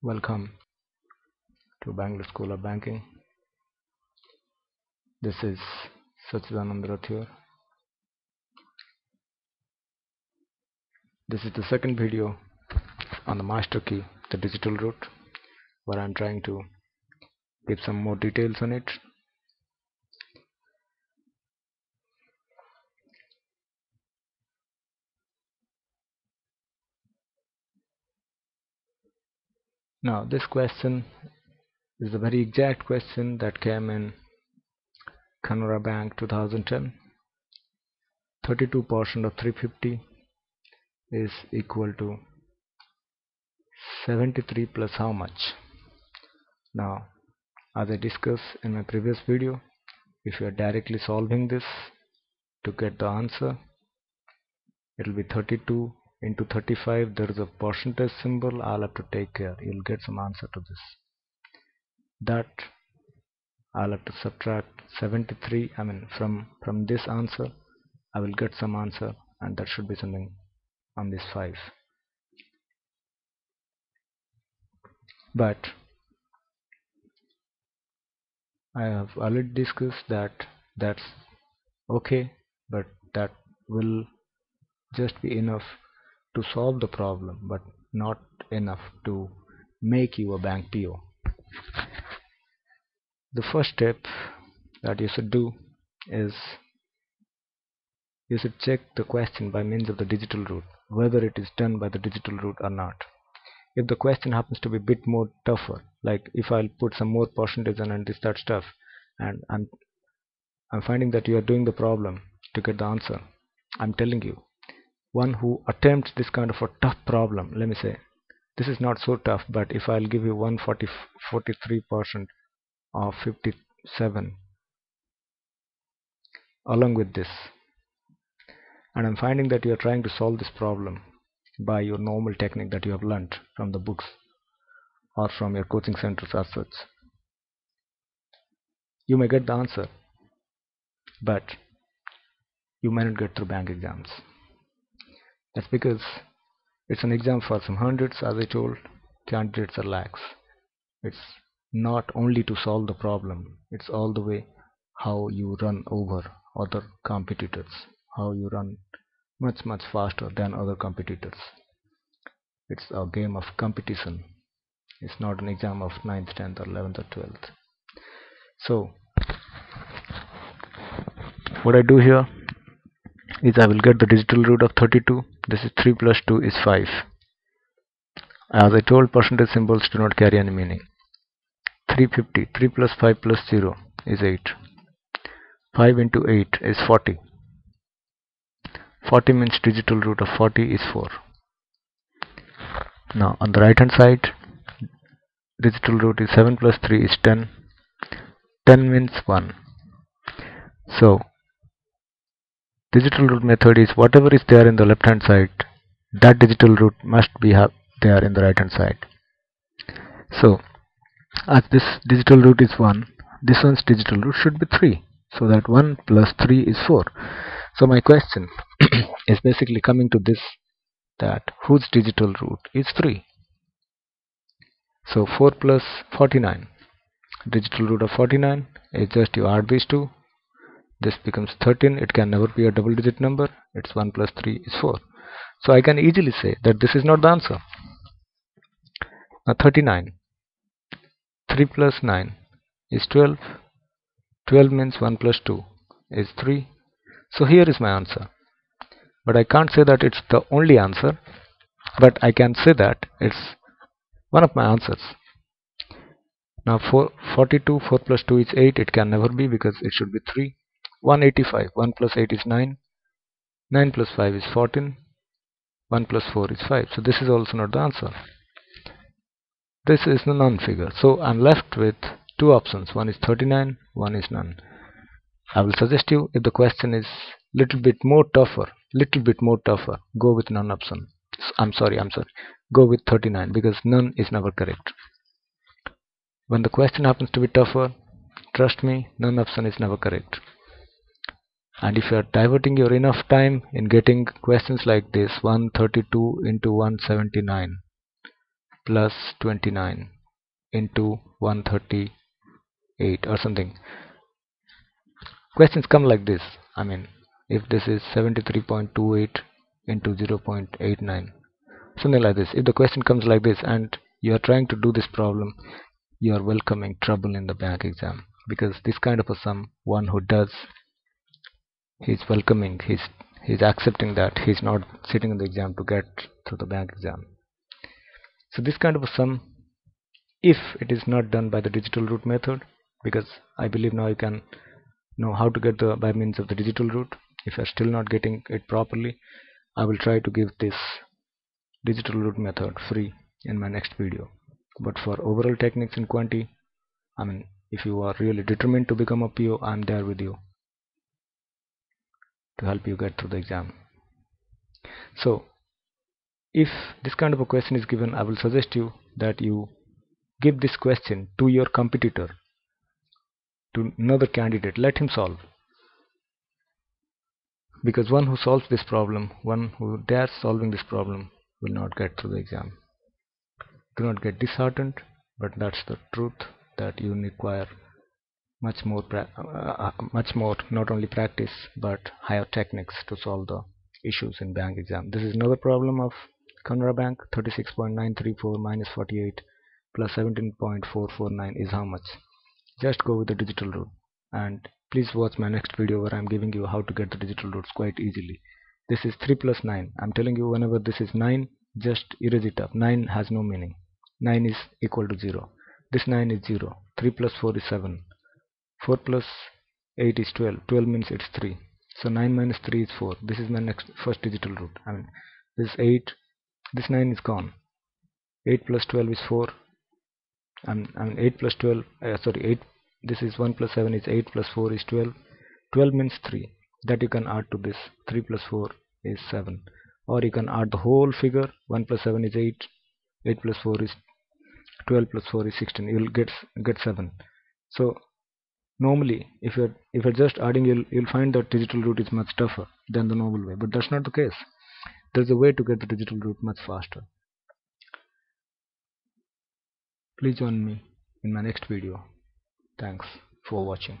Welcome to Bangalore School of Banking. This is Sachidanand Rath here. This is the second video on the master key, the digital root, where I'm trying to give some more details on it. Now this question is a very exact question that came in Canara Bank 2010. 32% of 350 is equal to 73 plus how much? Now as I discussed in my previous video, if you are directly solving this to get the answer, it will be 32 into 35 there is a percentage symbol I'll have to take care. You'll get some answer to this. That I'll have to subtract 73 I mean from from this answer I will get some answer and that should be something on this 5 but I have already discussed that that's okay but that will just be enough to solve the problem but not enough to make you a bank PO. The first step that you should do is you should check the question by means of the digital root whether it is done by the digital root or not. If the question happens to be a bit more tougher like if I'll put some more percentage and this that stuff and I'm I'm finding that you are doing the problem to get the answer I'm telling you one who attempts this kind of a tough problem let me say this is not so tough but if I'll give you 143 percent of 57 along with this and I'm finding that you are trying to solve this problem by your normal technique that you have learnt from the books or from your coaching centers as such. You may get the answer but you may not get through bank exams that's because it's an exam for some hundreds as I told candidates are lakhs. It's not only to solve the problem it's all the way how you run over other competitors how you run much much faster than other competitors. It's a game of competition. It's not an exam of 9th 10th or 11th or 12th so what I do here is I will get the digital root of 32 this is 3 plus 2 is 5 as I told percentage symbols do not carry any meaning. 350 3 plus 5 plus 0 is 8 5 into 8 is 40 40 means digital root of 40 is 4 now on the right hand side digital root is 7 plus 3 is 10 10 means 1 so digital root method is whatever is there in the left hand side that digital root must be there in the right hand side. So as this digital root is 1 this one's digital root should be 3 so that 1 plus 3 is 4 so my question is basically coming to this that whose digital root is 3 so 4 plus 49 digital root of 49 is just you add these two this becomes 13 it can never be a double digit number it's 1 plus 3 is 4 so I can easily say that this is not the answer. Now 39 3 plus 9 is 12 12 means 1 plus 2 is 3 so here is my answer. But I can't say that it's the only answer but I can say that it's one of my answers. Now 4, 42 4 plus 2 is 8 it can never be because it should be 3 185 1 plus 8 is 9 9 plus 5 is 14 1 plus 4 is 5 so this is also not the answer. This is the none figure so I'm left with two options. One is 39 one is none. I will suggest you if the question is little bit more tougher little bit more tougher go with none option. I'm sorry I'm sorry. Go with 39 because none is never correct. When the question happens to be tougher trust me none option is never correct and if you are diverting your enough time in getting questions like this 132 into 179 plus 29 into 138 or something. Questions come like this. I mean if this is 73.28 into 0.89 something like this. If the question comes like this and you are trying to do this problem you are welcoming trouble in the bank exam because this kind of a sum one who does he's welcoming he's he's accepting that he's not sitting in the exam to get through the bank exam. So this kind of a sum if it is not done by the digital root method because I believe now you can know how to get the by means of the digital root if you're still not getting it properly I will try to give this digital root method free in my next video. But for overall techniques in quanti I mean if you are really determined to become a PO I'm there with you to help you get through the exam. So if this kind of a question is given I will suggest you that you give this question to your competitor to another candidate. Let him solve. Because one who solves this problem one who dares solving this problem will not get through the exam. Do not get disheartened but that's the truth that you require much more uh, uh, much more not only practice but higher techniques to solve the issues in bank exam. This is another problem of Canara Bank. 36.934 minus 48 plus 17.449 is how much? Just go with the digital root and please watch my next video where I'm giving you how to get the digital roots quite easily. This is 3 plus 9 I'm telling you whenever this is 9 just erase it up. 9 has no meaning. 9 is equal to 0 this 9 is 0 3 plus 4 is 7 4 plus 8 is 12 12 means it's 3 so 9 minus 3 is 4 this is my next first digital root. I mean this 8 this 9 is gone. 8 plus 12 is 4 and, and 8 plus 12 uh, sorry 8 this is 1 plus 7 is 8 plus 4 is 12 12 means 3 that you can add to this. 3 plus 4 is 7 or you can add the whole figure. 1 plus 7 is 8 8 plus 4 is 12 plus 4 is 16 you will get get 7 so normally if you're if you're just adding you'll you'll find that digital root is much tougher than the normal way but that's not the case. There's a way to get the digital root much faster. Please join me in my next video. Thanks for watching